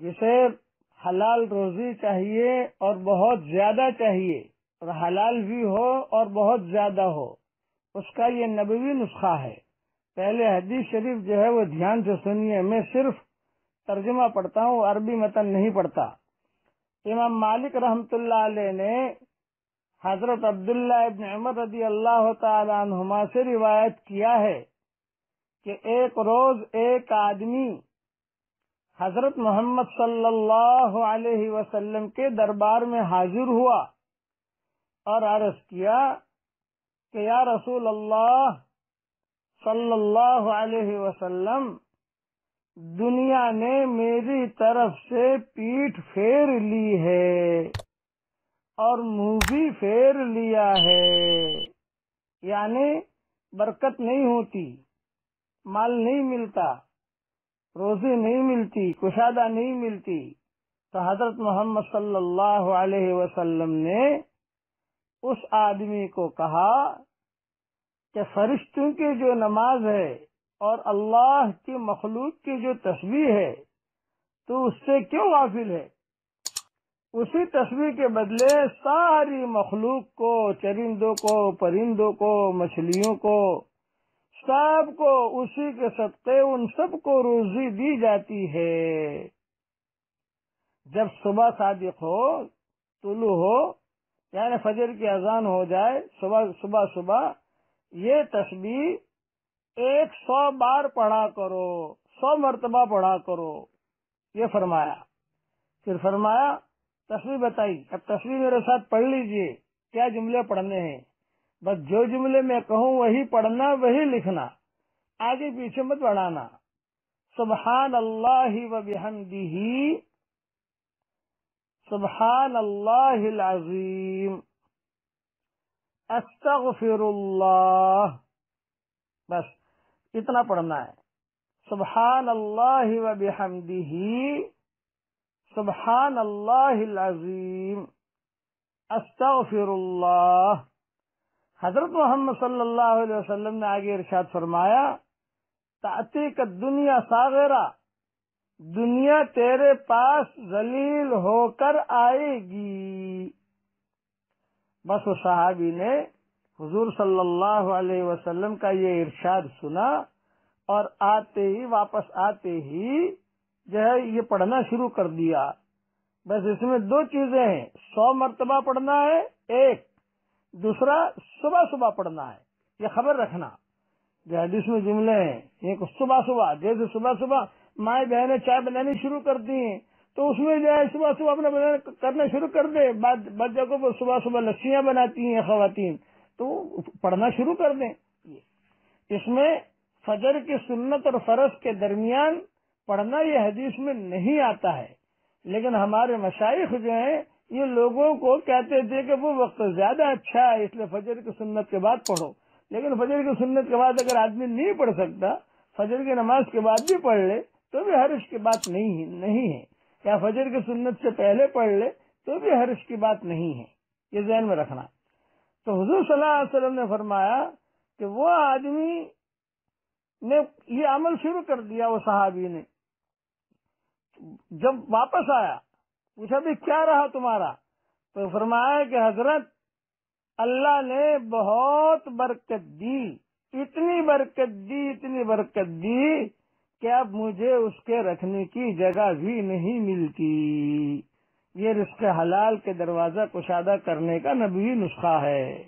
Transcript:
जिसे हलाल रोजी चाहिए और बहुत ज़्यादा चाहिए, और हलाल भी हो और बहुत ज़्यादा हो, उसका ये नबी नुस्खा है। पहले हदीस शरीफ जो है वो ध्यान से सुनिए, मैं सिर्फ़ तर्जुमा पढ़ता हूँ, अरबी मतन नहीं पढ़ता। इमाम मालिक अलैह ने हज़रत अब्दुल्ला रदी अल्लाह तुमा से रिवायत किया है कि एक रोज एक आदमी हज़रत मोहम्मद सल्लल्लाहु अलैहि वसल्लम के दरबार में हाजिर हुआ और अर्ज़ किया कि या रसूल अल्लाह सल्लल्लाहु अलैहि वसल्लम, दुनिया ने मेरी तरफ़ से पीठ फेर ली है और मुँह भी फेर लिया है। यानी बरकत नहीं होती, माल नहीं मिलता। रोजी नहीं मिलती, कुशादा नहीं मिलती। तो हज़रत मोहम्मद सल्लल्लाहु अलैहि वसल्लम ने उस आदमी को कहा कि फरिश्तों की जो नमाज़ है और अल्लाह की मखलूक की जो तस्वीर है तो उससे क्यों गाफिल है? उसी तस्वीर के बदले सारी मखलूक को, चरिंदों को, परिंदों को, मछलियों को सबको उसी के सत्ते, उन सबको रोजी दी जाती है। जब सुबह सादिक हो, तुलू हो, यानी फजर की अजान हो जाए, सुबह सुबह सुबह, ये तस्वीर एक सौ बार पढ़ा करो, सौ मरतबा पढ़ा करो, ये फरमाया। फिर फरमाया तस्वीर बताई, अब तस्वीर मेरे साथ पढ़ लीजिए, क्या जुमले पढ़ने हैं? बस जो जुमले मैं कहूँ वही पढ़ना, वही लिखना। आगे पीछे मत बढ़ाना। सुबहान अल्लाह व बिहमदिही। सुबहान अल्लाजीम अस्तगफिरुल्लाह। बस, इतना पढ़ना है। सुबहान अल्लाह व सुबहान अल्लाजीम अस्तगफिरुल्लाह। हज़रत मोहम्मद सल्लल्लाहु अलैहि वसल्लम ने आगे इरशाद फरमाया ताती दुनिया सागरा, दुनिया तेरे पास जलील होकर आएगी। बस उस सहाबी ने हुजूर सल्लल्लाहु अलैहि वसल्लम का ये इरशाद सुना और आते ही, वापस आते ही, जो है ये पढ़ना शुरू कर दिया। बस इसमें दो चीज़ें हैं, सौ मरतबा पढ़ना है, एक दूसरा सुबह सुबह पढ़ना है, ये खबर रखना। जो हदीस में जुमले हैं, एक सुबह सुबह, जैसे सुबह सुबह माए बहने चाय बनानी शुरू कर दी है तो उसमें जो है सुबह सुबह अपना बनाना करना शुरू कर दे, बाद जगह पर सुबह सुबह लस्सियाँ बनाती हैं खातन तो पढ़ना शुरू कर दें। इसमें फजर की सुन्नत और फरज के दरमियान पढ़ना ये हदीस में नहीं आता है, लेकिन हमारे मशाइ जो है ये लोगों को कहते थे कि वो वक्त ज़्यादा अच्छा है, इसलिए फजर की सुन्नत के बाद पढ़ो। लेकिन फजर की सुन्नत के बाद अगर आदमी नहीं पढ़ सकता, फजर की नमाज़ के बाद भी पढ़ ले तो भी हर्ष की बात नहीं है नहीं है। या फजर की सुन्नत से पहले पढ़ ले तो भी हर्ष की बात नहीं है। ये जहन में रखना। तो हजूर सल्लल्लाहु ने फरमाया कि वो आदमी ने ये अमल शुरू कर दिया, वो सहाबी ने। जब वापस आया पूछा भी क्या रहा तुम्हारा? तो फरमाया कि, हज़रत, अल्लाह ने बहुत बरकत दी, इतनी बरकत दी, इतनी बरकत दी कि अब मुझे उसके रखने की जगह भी नहीं मिलती। ये रिश्ते हलाल के दरवाज़ा कुशादा करने का नबी नुस्खा है।